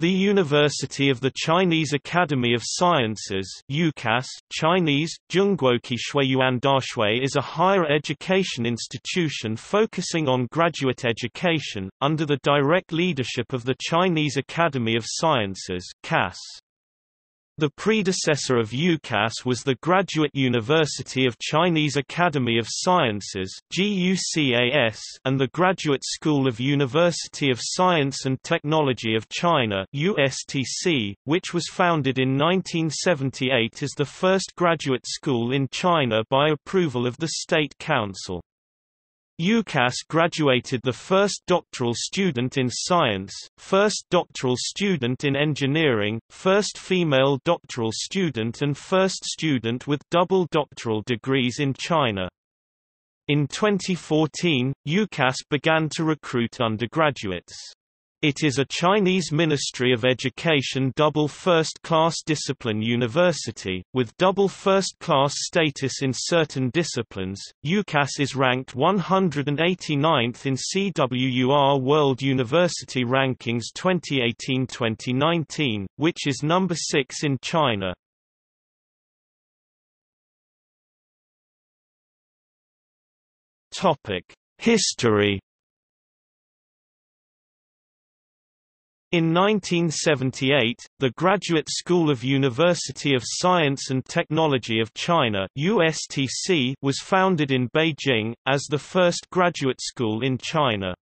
The University of the Chinese Academy of Sciences UCAS, Chinese, Shuiyuandashui is a higher education institution focusing on graduate education, under the direct leadership of the Chinese Academy of Sciences CAS. The predecessor of UCAS was the Graduate University of Chinese Academy of Sciences and the Graduate School of University of Science and Technology of China which was founded in 1978 as the first graduate school in China by approval of the State Council. UCAS graduated the first doctoral student in science, first doctoral student in engineering, first female doctoral student and first student with double doctoral degrees in China. In 2014, UCAS began to recruit undergraduates. It is a Chinese Ministry of Education double first-class discipline university, with double first-class status in certain disciplines. UCAS is ranked 189th in CWUR World University Rankings 2018-2019, which is number 6 in China. Topic: History In 1978, the Graduate School of University of Science and Technology of China USTC was founded in Beijing, as the first graduate school in China.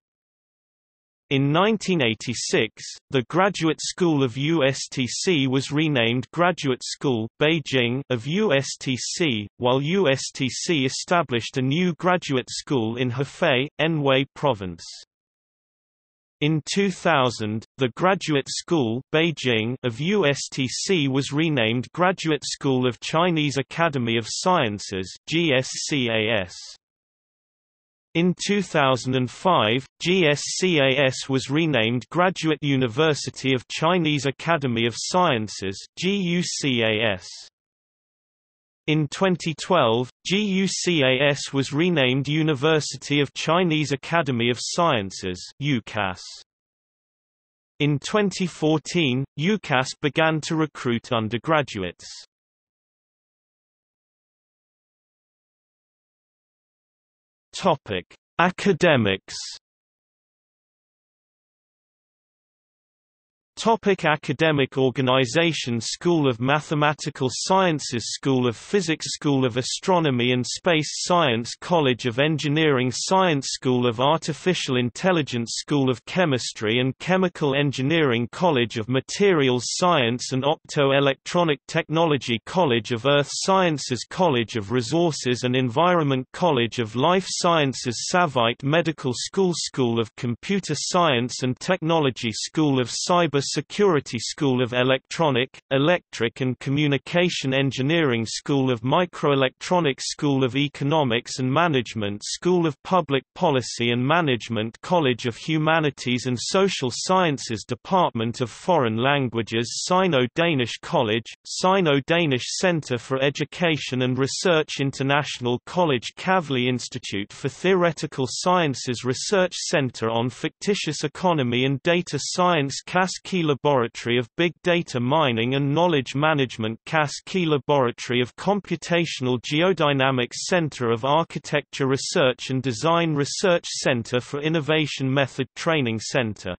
In 1986, the Graduate School of USTC was renamed Graduate School Beijing of USTC, while USTC established a new graduate school in Hefei, Anhui Province. In 2000, the Graduate School Beijing of USTC was renamed Graduate School of Chinese Academy of Sciences GSCAS. In 2005, GSCAS was renamed Graduate University of Chinese Academy of Sciences GUCAS. In 2012, GUCAS was renamed University of Chinese Academy of Sciences UCAS. In 2014, UCAS began to recruit undergraduates. Topic: Academics Topic academic organization School of Mathematical Sciences School of Physics School of Astronomy and Space Science College of Engineering Science School of Artificial Intelligence School of Chemistry and Chemical Engineering College of Materials Science and Opto-Electronic Technology College of Earth Sciences College of Resources and Environment College of Life Sciences Savaid Medical School School of Computer Science and Technology School of Cyber Security School of Electronic, Electric and Communication Engineering School of Microelectronics School of Economics and Management School of Public Policy and Management College of Humanities and Social Sciences Department of Foreign Languages Sino-Danish College, Sino-Danish Center for Education and Research International College Kavli Institute for Theoretical Sciences Research Center on Fictitious Economy and Data Science CAS Key Laboratory of Big Data Mining and Knowledge Management CAS Key Laboratory of Computational Geodynamics Center of Architecture Research and Design Research Center for Innovation Method Training Center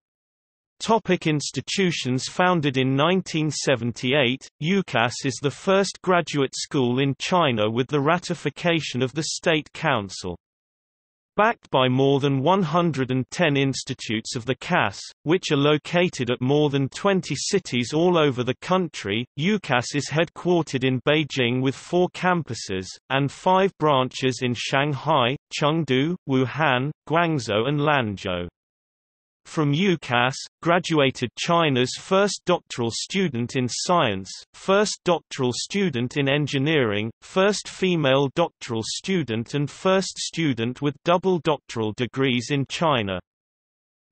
Topic institutions Founded in 1978, UCAS is the first graduate school in China with the ratification of the State Council. Backed by more than 110 institutes of the CAS, which are located at more than 20 cities all over the country, UCAS is headquartered in Beijing with four campuses, and five branches in Shanghai, Chengdu, Wuhan, Guangzhou and Lanzhou. From UCAS, graduated China's first doctoral student in science, first doctoral student in engineering, first female doctoral student and first student with double doctoral degrees in China.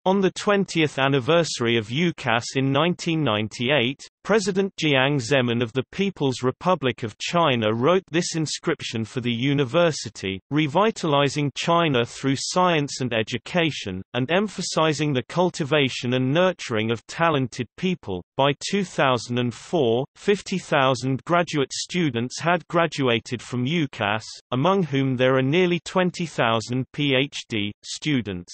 On the 20th anniversary of UCAS in 1998, President Jiang Zemin of the People's Republic of China wrote this inscription for the university, revitalizing China through science and education, and emphasizing the cultivation and nurturing of talented people. By 2004, 50,000 graduate students had graduated from UCAS, among whom there are nearly 20,000 PhD students.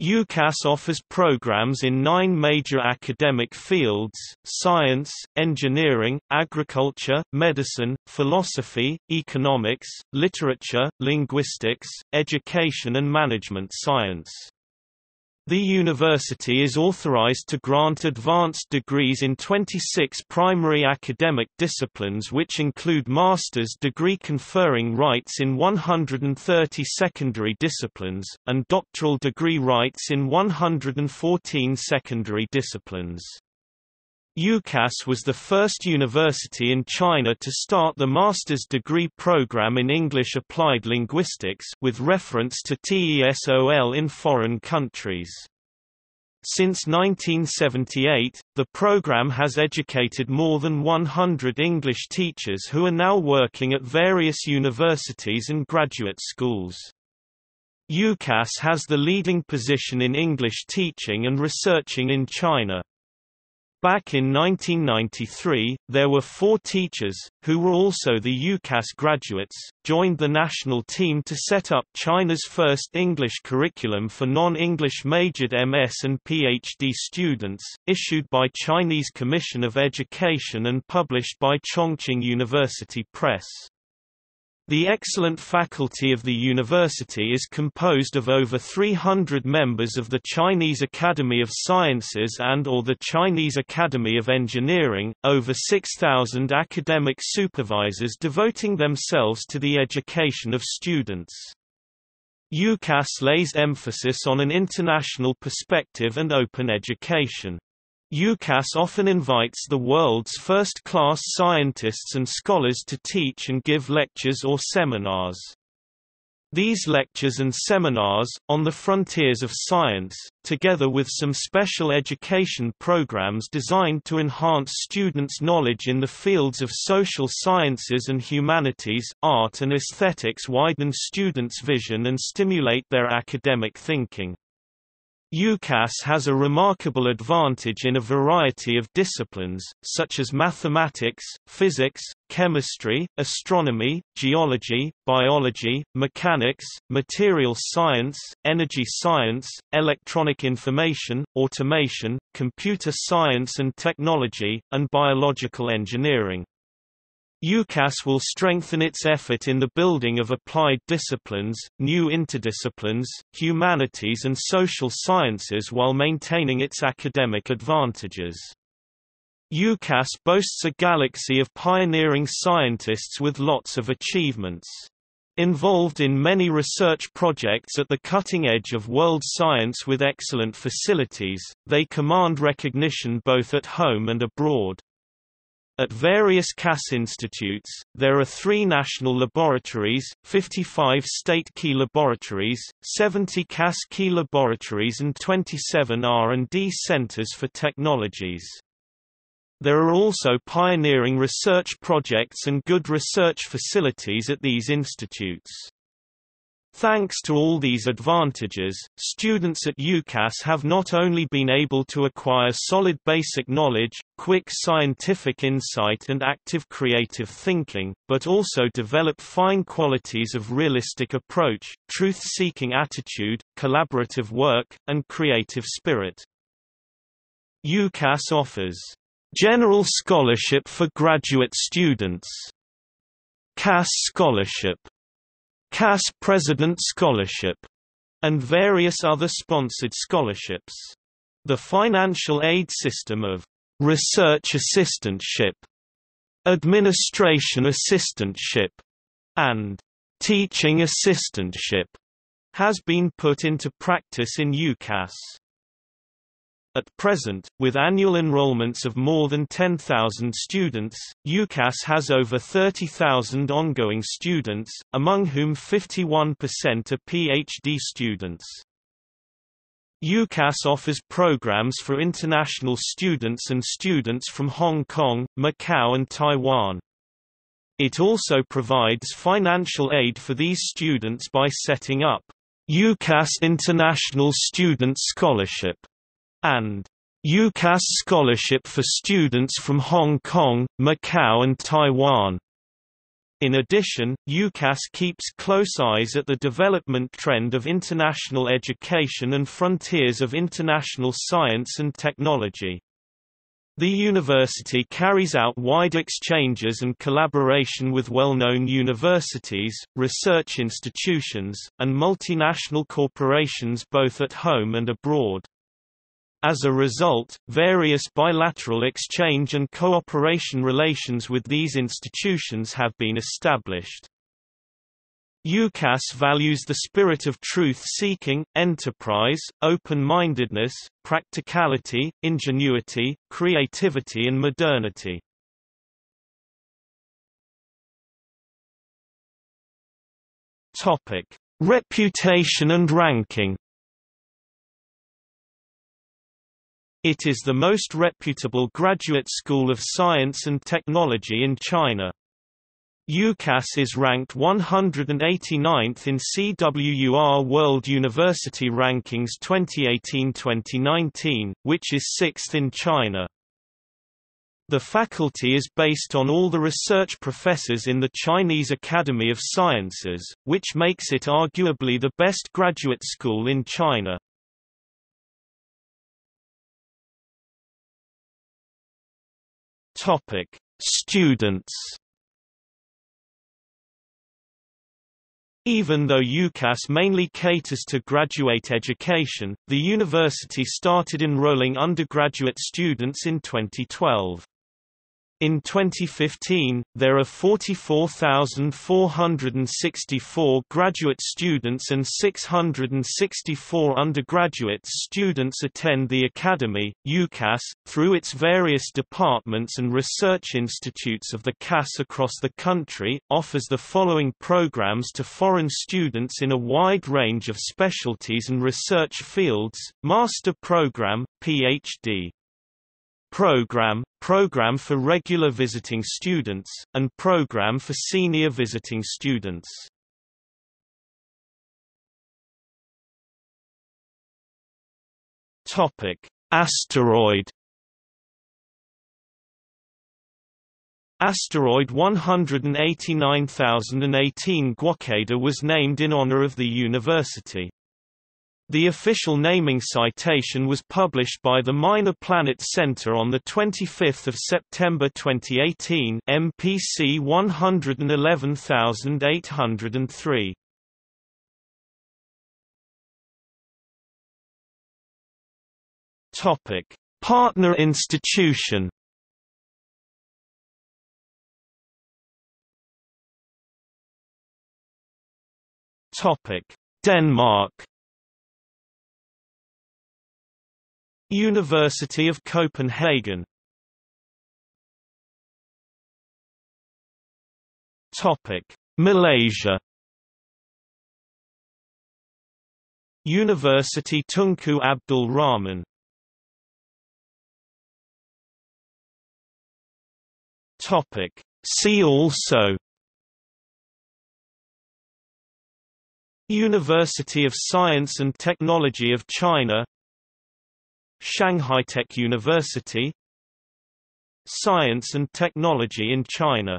UCAS offers programs in nine major academic fields, science, engineering, agriculture, medicine, philosophy, economics, literature, linguistics, education and management science. The university is authorized to grant advanced degrees in 26 primary academic disciplines which include master's degree conferring rights in 130 secondary disciplines, and doctoral degree rights in 114 secondary disciplines. UCAS was the first university in China to start the master's degree program in English Applied Linguistics with reference to TESOL in foreign countries. Since 1978, the program has educated more than 100 English teachers who are now working at various universities and graduate schools. UCAS has the leading position in English teaching and researching in China. Back in 1993, there were four teachers, who were also the UCAS graduates, joined the national team to set up China's first English curriculum for non-English majored MS and PhD students, issued by Chinese Commission of Education and published by Chongqing University Press. The excellent faculty of the university is composed of over 300 members of the Chinese Academy of Sciences and or the Chinese Academy of Engineering, over 6,000 academic supervisors devoting themselves to the education of students. UCAS lays emphasis on an international perspective and open education. UCAS often invites the world's first-class scientists and scholars to teach and give lectures or seminars. These lectures and seminars, on the frontiers of science, together with some special education programs designed to enhance students' knowledge in the fields of social sciences and humanities, art and aesthetics widen students' vision and stimulate their academic thinking. UCAS has a remarkable advantage in a variety of disciplines, such as mathematics, physics, chemistry, astronomy, geology, biology, mechanics, material science, energy science, electronic information, automation, computer science and technology, and biological engineering. UCAS will strengthen its effort in the building of applied disciplines, new interdisciplines, humanities and social sciences while maintaining its academic advantages. UCAS boasts a galaxy of pioneering scientists with lots of achievements. Involved in many research projects at the cutting edge of world science with excellent facilities, they command recognition both at home and abroad. At various CAS institutes, there are three national laboratories, 55 state key laboratories, 70 CAS key laboratories and 27 R&D centers for technologies. There are also pioneering research projects and good research facilities at these institutes. Thanks to all these advantages, students at UCAS have not only been able to acquire solid basic knowledge, quick scientific insight and active creative thinking, but also develop fine qualities of realistic approach, truth-seeking attitude, collaborative work, and creative spirit. UCAS offers General Scholarship for Graduate Students CAS Scholarship CAS President Scholarship, and various other sponsored scholarships. The financial aid system of research assistantship, administration assistantship, and teaching assistantship has been put into practice in UCAS. At present, with annual enrollments of more than 10,000 students, UCAS has over 30,000 ongoing students, among whom 51% are PhD students. UCAS offers programs for international students and students from Hong Kong, Macau and Taiwan. It also provides financial aid for these students by setting up UCAS International Student Scholarship and UCAS Scholarship for students from Hong Kong, Macau and Taiwan. In addition, UCAS keeps close eyes at the development trend of international education and frontiers of international science and technology. The university carries out wide exchanges and collaboration with well-known universities, research institutions, and multinational corporations both at home and abroad. As a result, various bilateral exchange and cooperation relations with these institutions have been established. UCAS values the spirit of truth-seeking, enterprise, open-mindedness, practicality, ingenuity, creativity and modernity. Reputation and ranking It is the most reputable graduate school of science and technology in China. UCAS is ranked 189th in CWUR World University Rankings 2018-2019, which is sixth in China. The faculty is based on all the research professors in the Chinese Academy of Sciences, which makes it arguably the best graduate school in China. Topic: Students. Even though UCAS mainly caters to graduate education, the university started enrolling undergraduate students in 2012. In 2015, there are 44,464 graduate students and 664 undergraduate students attend the Academy. UCAS, through its various departments and research institutes of the CAS across the country, offers the following programs to foreign students in a wide range of specialties and research fields: Master Program, PhD Program, Program for regular visiting students, and Program for senior visiting students. Topic: Asteroid Asteroid 189018 Guokeda was named in honor of the university. The official naming citation was published by the Minor Planet Center on 25 September 2018 MPC 111803. Topic: Partner institution. Topic: Denmark. University of Copenhagen. Topic: Malaysia. University Tunku Abdul Rahman. Topic. See also. University of Science and Technology of China Shanghai Tech University Science and Technology in China